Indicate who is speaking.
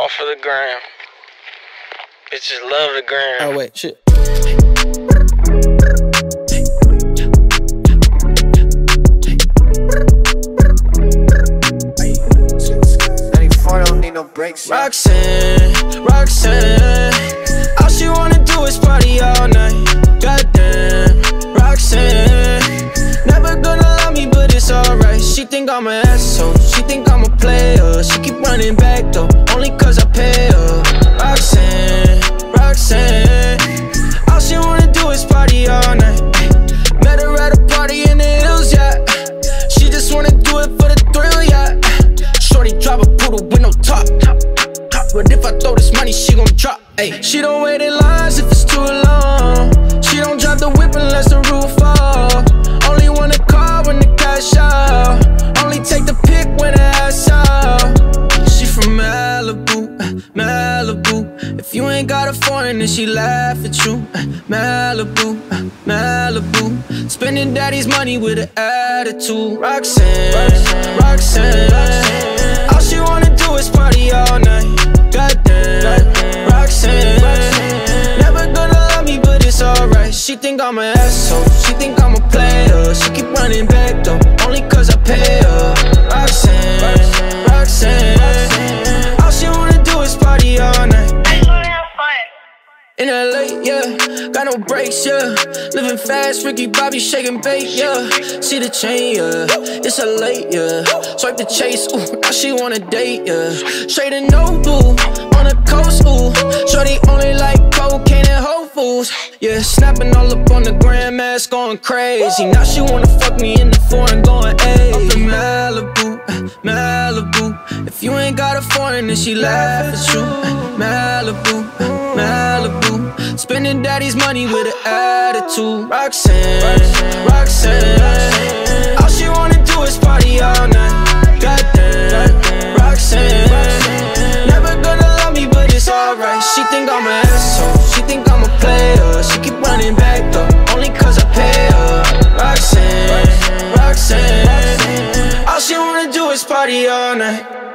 Speaker 1: Off of the gram. Bitches love the gram. Oh
Speaker 2: wait, shit.
Speaker 3: don't need no breaks.
Speaker 2: Roxanne, Roxanne, all she wanna do is party all night. Goddamn, Roxanne, never gonna love me, but it's alright. She think I'm an asshole, she think I'm a player. She keep running back though, only cause I pay her. Roxanne, Roxanne, all she wanna do is party all night. Met her at a party in the hills, yeah. She just wanna do it for the thrill, yeah. Shorty drive a poodle with no top. But if I throw this money, she gon' drop. Ay. She don't wait in lines if it's too long. She don't drive the whip unless the roof If you ain't got a foreign, then she laugh at you. Uh, Malibu, uh, Malibu. Spending daddy's money with an attitude. Roxanne, Roxanne, Roxanne. All she wanna do is party all night. Goddamn, Roxanne. Never gonna love me, but it's alright. She think I'm an asshole. She think I'm a player. She keep running back though, only cause I pay In LA, yeah, got no brakes, yeah. Living fast, Ricky Bobby shaking bait, yeah. See the chain, yeah. It's a late, yeah. Swipe the chase, ooh, now she wanna date, yeah. Straight and no on the coast, ooh. Shorty only like cocaine and Whole Foods, yeah. Snapping all up on the grandmas, going crazy. Now she wanna fuck me in the foreign, going hey. Up in Malibu, Malibu. If you ain't got a foreign, then she laugh at you. Malibu, Malibu. Spending daddy's money with an attitude. Roxanne, Roxanne, All she wanna do is party all night. Goddamn, Roxanne. Never gonna love me, but it's alright. She think I'm an asshole. She think I'm a player. She keep running back though, only cause I pay her. Roxanne, Roxanne. All she wanna do is party all night.